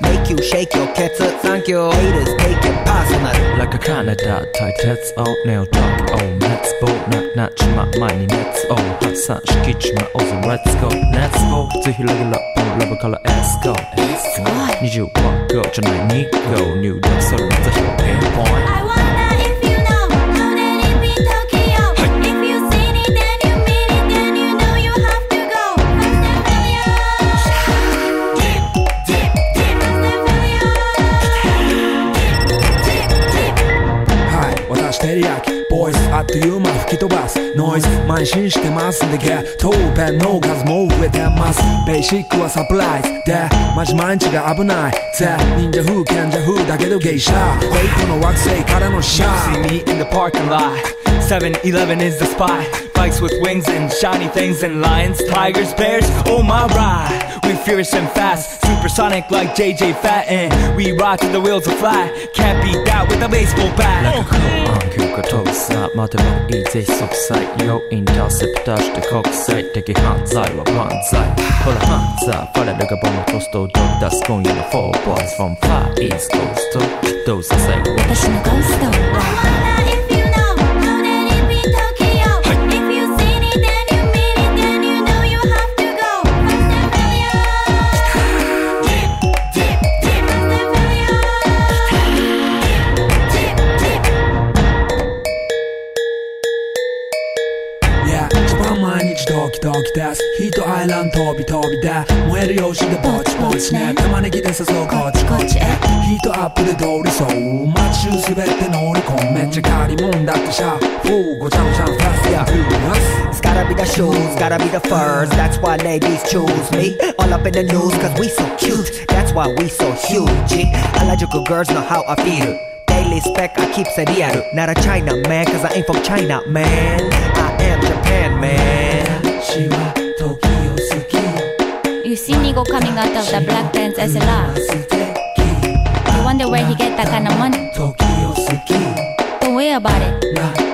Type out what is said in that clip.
Make you shake your cats up, thank you. Haters take it personal. Like a Canada 対鉄をネオトークを熱望ななっちま前に熱を発散しきちまおうぜ Let's go 熱望ぜひレギュラーポンラブから S go 20ワゴじゃない2 go 入力するぜひピンポイント っという間吹き飛ばす。ノイズ慢心してますんでゲットーペンの数も増えてます。ベーシックはサプライズ。でマジ毎日が危ない。ぜ忍者風賢者風だけど芸者フェイクの惑星からのシャー。See me in the parking lot. 7-Eleven is the spot. bikes with wings and shiny things and lions, tigers, bears. Oh my ride, we fierce and fast, supersonic like JJ Fad. We ride till the wheels are flat, can't beat that with a baseball bat. Like a cool uncle, got snap, mother of easy soft side. Yo, intercept dash the cock side, take a hand side, or one side. Pull a hand side, follow like a bomb, toast dog that's going in the four bars from far east coast to those are like, 私のゴースト。毎日ドキドキですヒートアイランド飛び飛びで燃えるよしでぼちぼちね玉ねぎで誘うこっちこっちへヒートアップで通りそう街中滑って乗り込むめっちゃ借りもんだってシャフーごちゃごちゃファストやフーラス It's gotta be the shoes, gotta be the furs. That's why ladies choose me. All up in the news, cause we so cute. That's why we so huge. Harajuku girls know how I feel. Daily spec, I keep it real. Not a China man, cause I ain't from China, man. You see Nigo coming out of the black pants as a lot. You wonder where he get that kind of money. Don't worry about it.